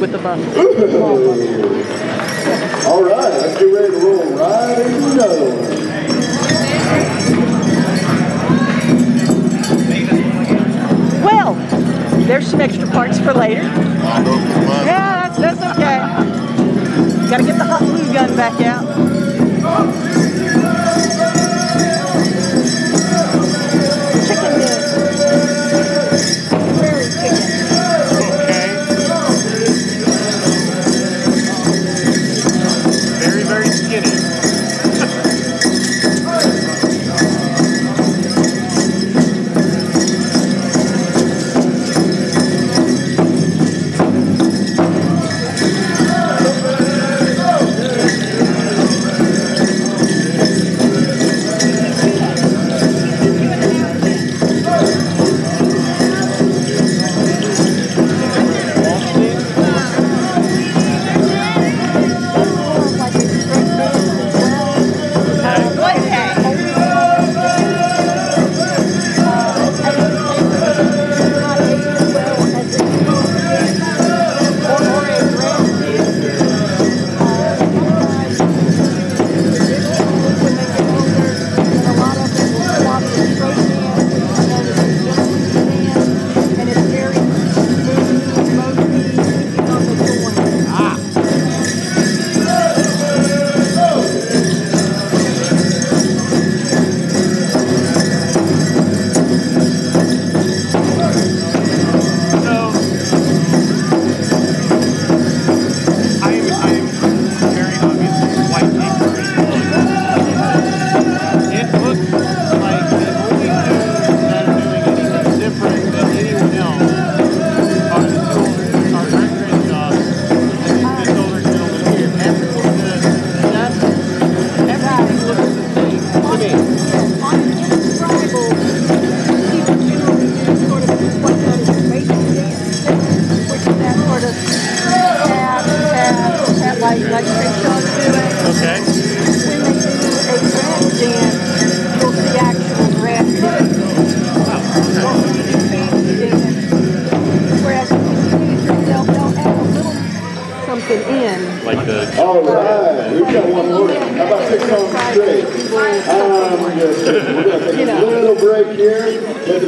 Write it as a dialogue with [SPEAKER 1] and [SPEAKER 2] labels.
[SPEAKER 1] with the bus.
[SPEAKER 2] Well, there's some extra parts for later. Yeah, that's, that's okay. Gotta get the hot glue gun back out.
[SPEAKER 3] Okay.
[SPEAKER 4] When they do a grass dance, you'll see actual grass dancing. Or when you do fancy dance. Whereas when you tease yourself, they'll add a little something in.
[SPEAKER 3] Like the
[SPEAKER 1] All right, we've got one more. How about six songs straight? Um, yes, we're gonna take a little break here. Let the